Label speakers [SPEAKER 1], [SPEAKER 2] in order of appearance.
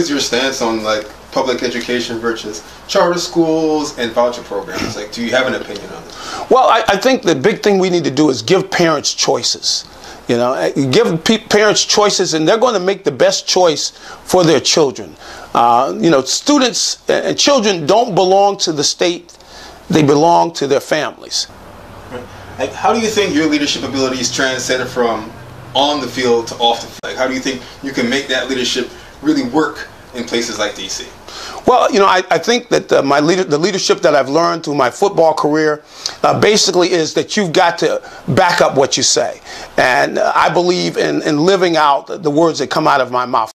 [SPEAKER 1] is your stance on like public education versus charter schools and voucher programs? Like, do you have an opinion on this?
[SPEAKER 2] Well, I, I think the big thing we need to do is give parents choices. You know, eh, give pe- parents choices, and they're going to make the best choice for their children. Uh, you know, students and children don't belong to the state; they belong to their families.
[SPEAKER 1] Like, how do you think your leadership abilities transcend from on the field to off the field? Like, how do you think you can make that leadership really work in places like DC?
[SPEAKER 2] Well, you know, I, I think that my leader, the leadership that I've learned through my football career uh, basically is that you've got to back up what you say. And uh, I believe in, in living out the words that come out of my mouth.